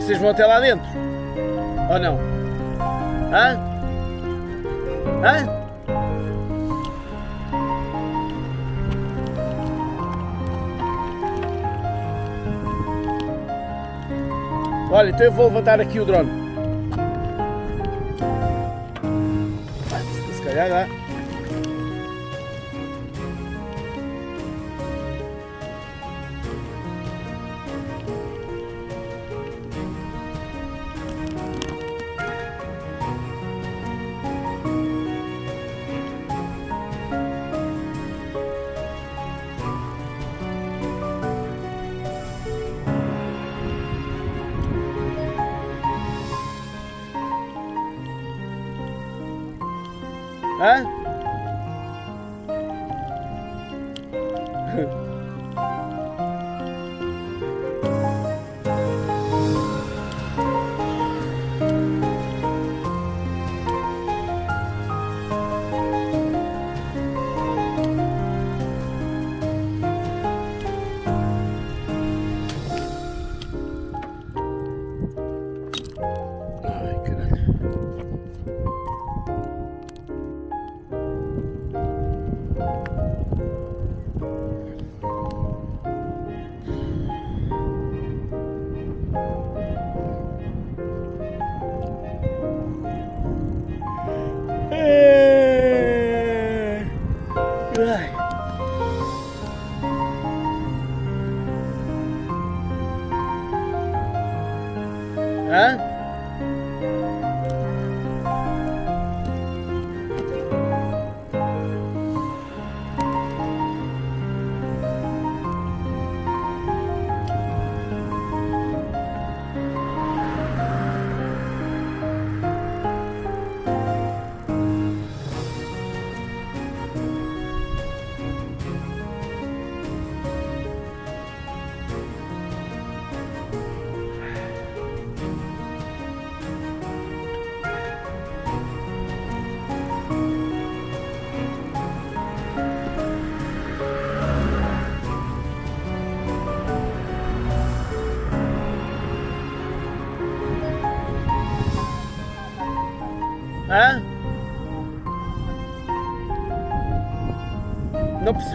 Vocês vão até lá dentro? Ou não? Hã? Hã? Olha, então eu vou levantar aqui o drone. Se calhar dá.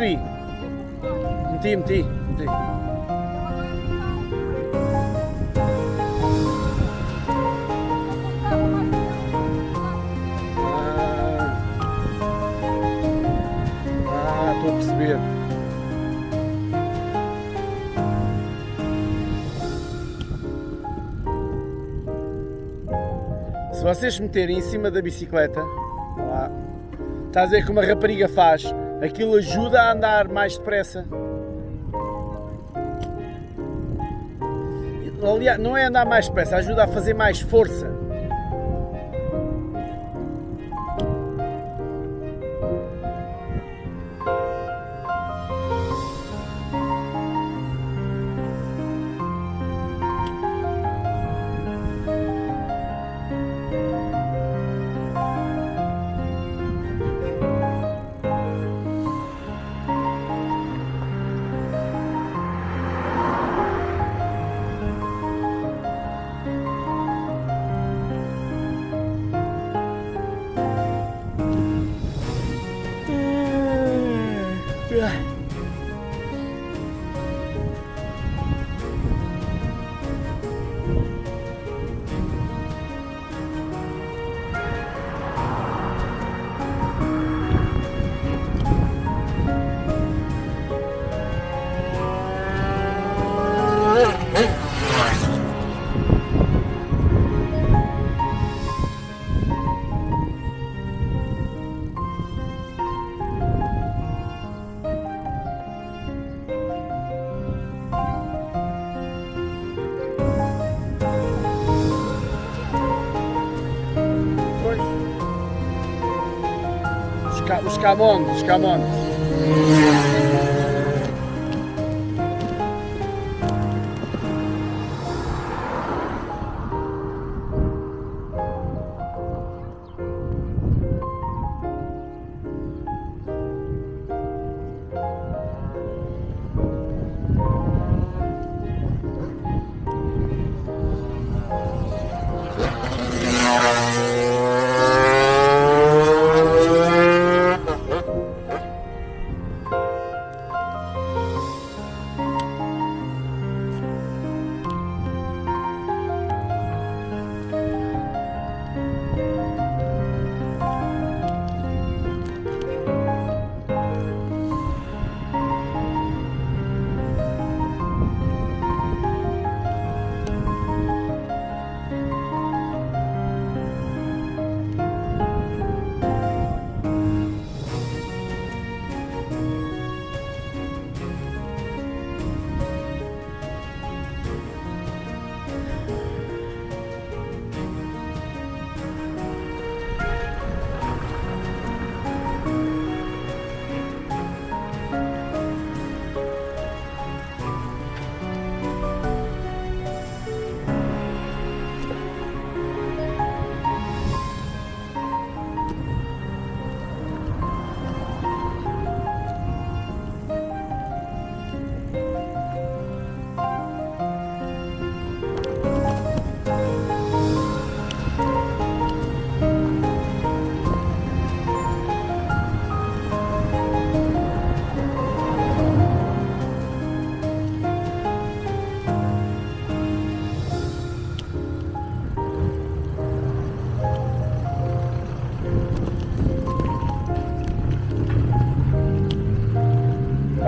Percebi. Meti, meti, meti. Ah, ah, estou a perceber. Se vocês meterem em cima da bicicleta, lá, estás a ver como a rapariga faz, aquilo ajuda a andar mais depressa. Aliás, não é andar mais depressa, ajuda a fazer mais força. Os, ca os camões,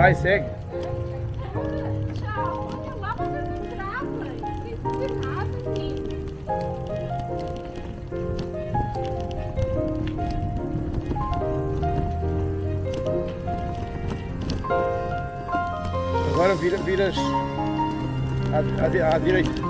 Vai, segue. Tchau. Agora vira, viras à, à, à direita.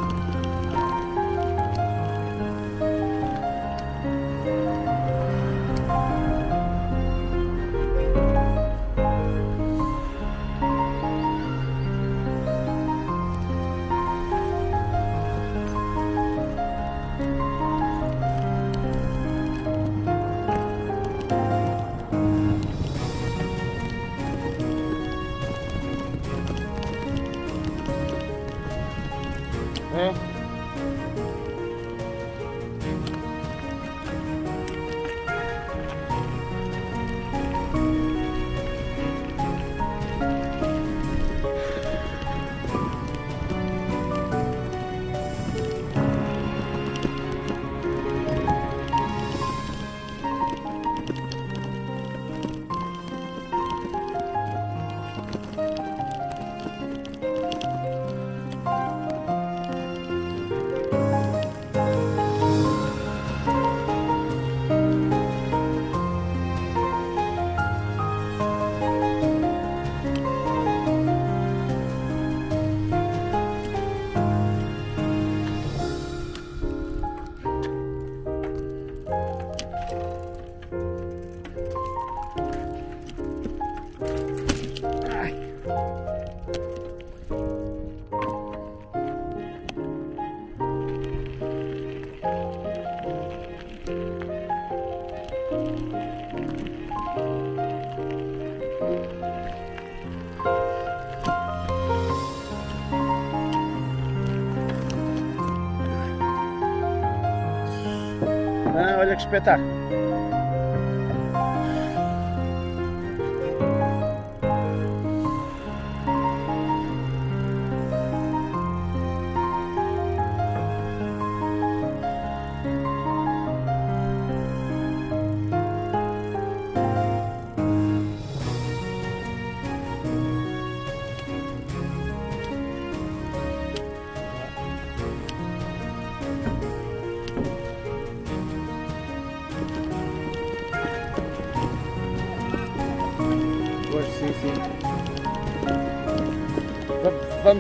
Ah, olha que espetáculo.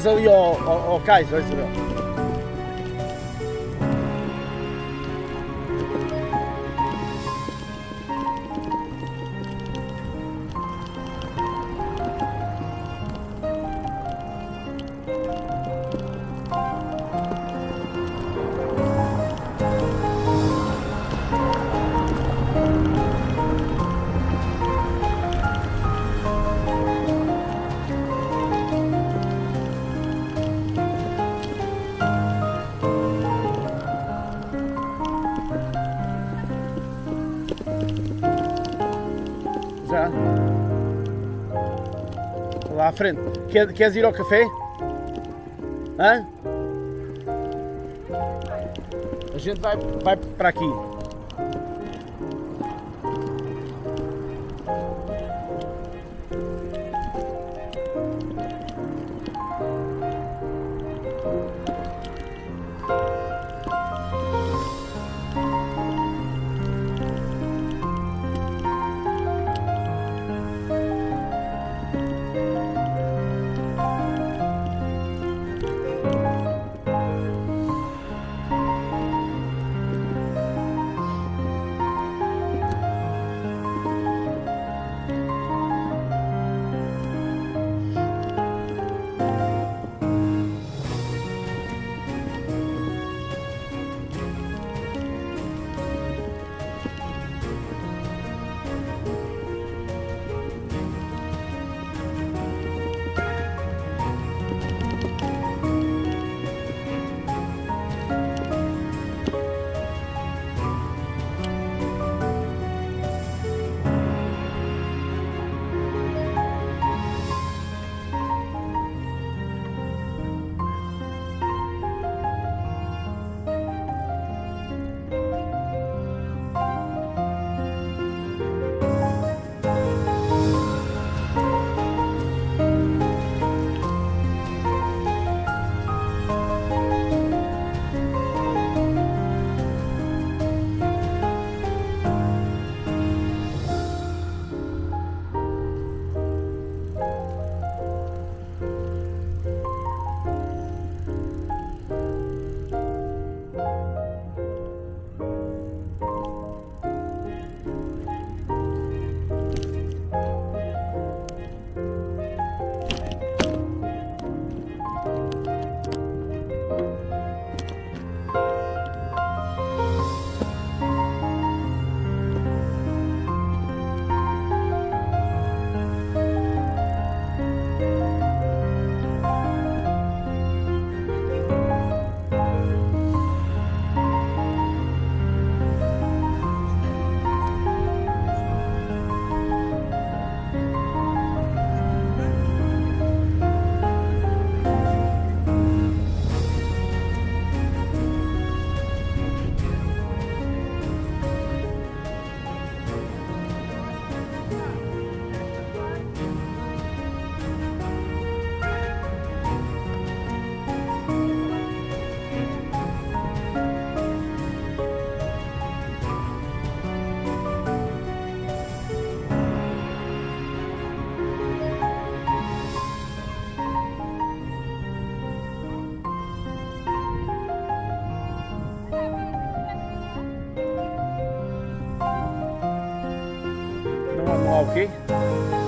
Va- Vamos ali ao, ao, ao cais, à frente. Quer, queres ir ao café? Hã? A gente vai, vai para aqui. O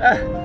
哎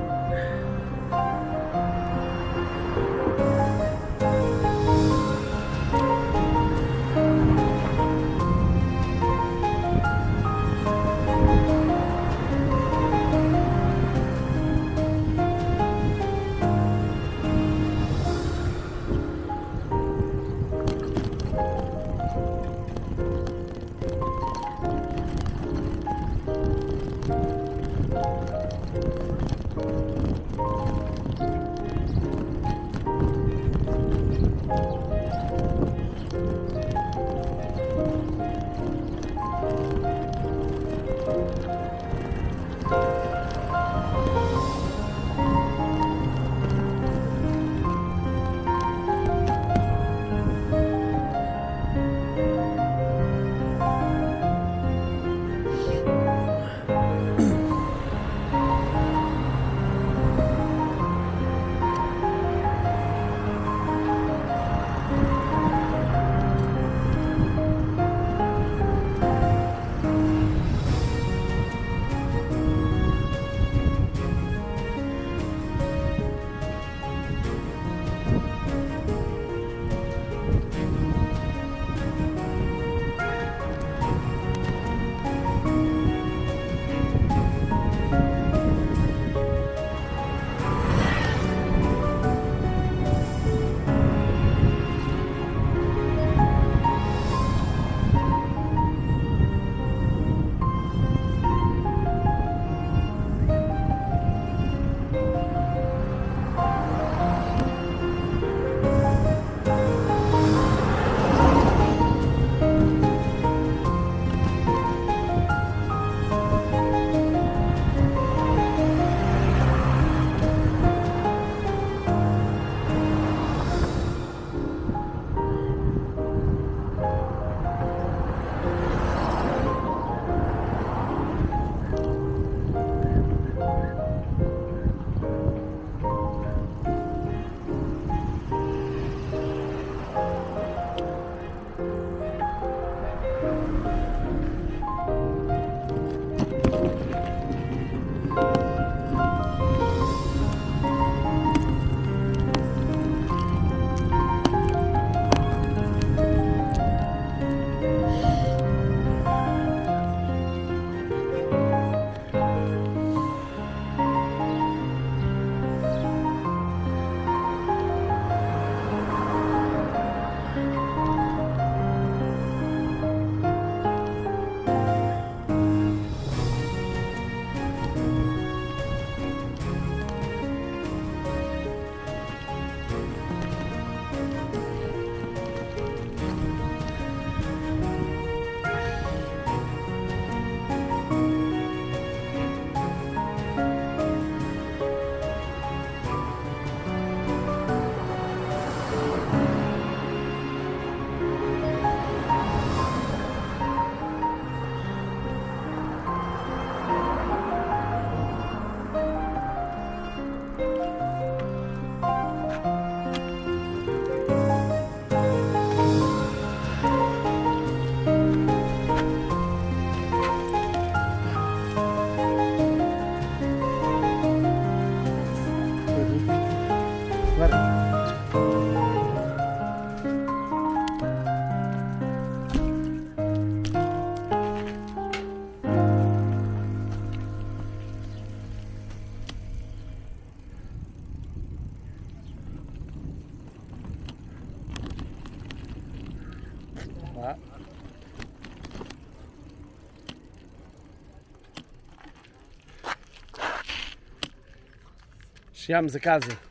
Chegámos a casa.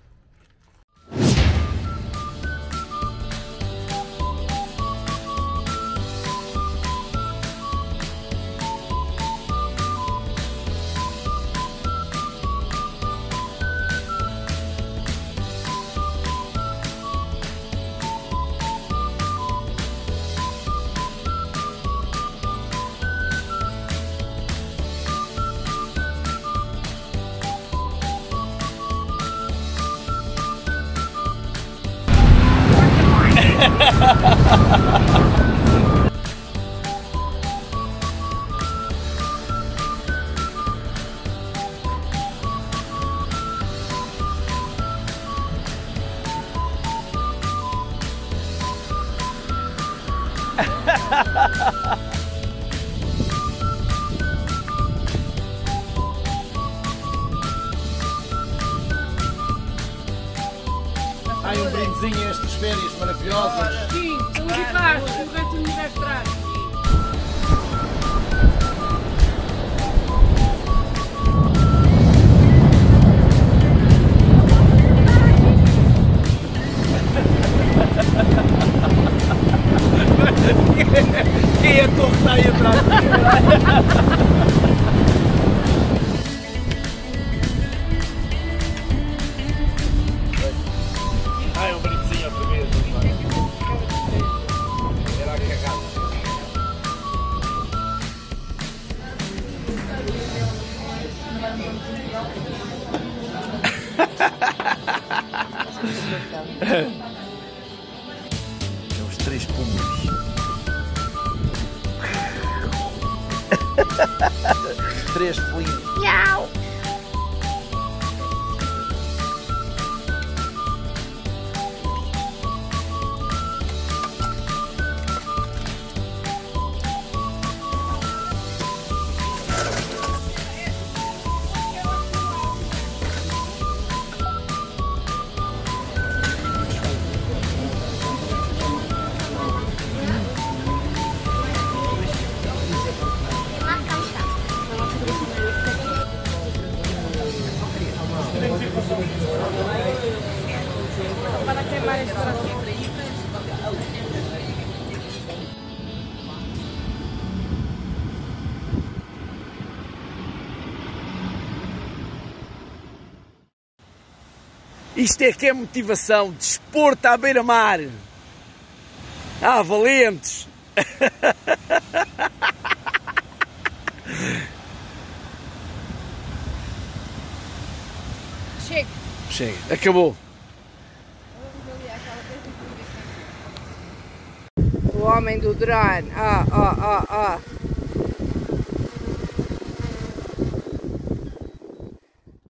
Ai, um brindezinho a estas férias maravilhosas. Sim, saúde e paz, que o resto do universo traz. Quem é a torre que está aí atrás? Isto é que é motivação, desporto à beira-mar. Ah, valentes! Chega. Chega, acabou. O homem do drone. Ah, ah, ah.